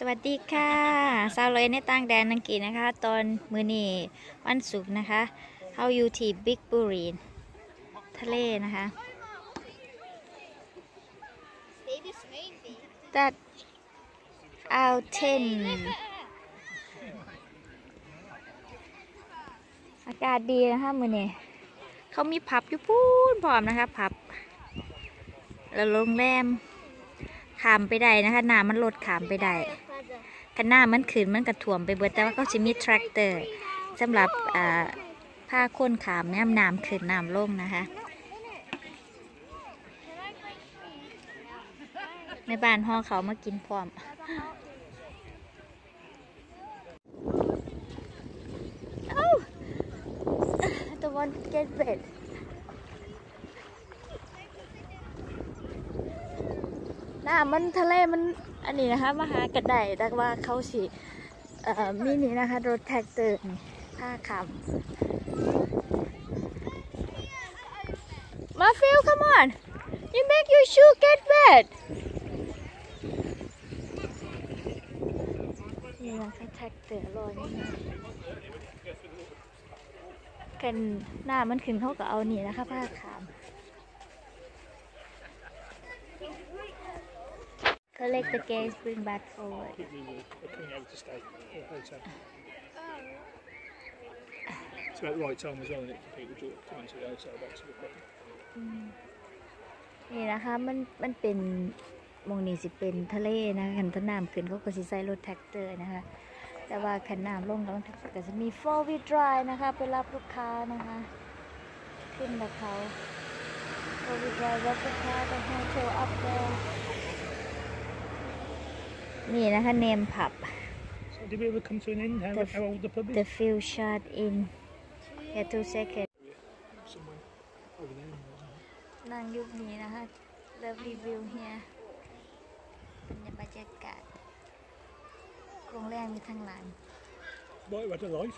สวัสดีค่ะสาวเลยในต่างแดนอังกฤษนะคะ ตอนมือนีวันศุกร์นะคะเฮาอยู่ที่บิ๊กบุรีทะเลนะคะ that out ten อากาศดีนะคะมือนีเขามีผับอยู่พูนพร้อมนะคะผับ แล้วโรงแรมขามไปได้นะคะน้ำมันลดขามไปได้ กันหน้ามันขืนมันกระถ่วมไปเบิดแต่ว่าเขาจะมีแทรกเตอร์สำหรับอ่าผ้าคนขามเนี่ยน้ำขืนน้ำลงนะคะในบ้านห้องเขามากินพร้อม Oh, I don't want to get wet. น้ำมันทะเลมัน อันนี้นะคะมหากระไดแต่ว่าเขาสิมินินะคะ รถแท็กเตอร์ผ้าขำมาฟิล come on you make your shoe get wet นี่นะคะแท็กเตอร์ลอยกันหน้ามันขึ้นเขาก็เอานี่นะคะผ้าขา Collect the case, bring back forward. we will we're coming over to stay at the hotel. It's about the right time as well, isn't it, for people to come into the hotel back to the property. นี่นะคะมันมันเป็นหมองนี้สิเป็นทะเลนะคะขันต้นน้ำขึ้นเขาก็สิใส่รถแท็กเตอร์นะคะ แต่ว่าขันน้ำลงแล้วรถแท็กเตอร์ก็จะมี four wheel drive นะคะไปรับลูกค้านะคะ ขึ้นกับเขา four wheel drive รับลูกค้าไปให้โชว์ up there นี่นะคะเนมผับ So did we ever come to an end? How, The- how old the pub is? the field shot in here two seconds Somewhere over there. นั่งยุคนี้นะคะ lovely view here เป็นบรรยากาศโรงแรมมีทางหลัง Right, we had a life.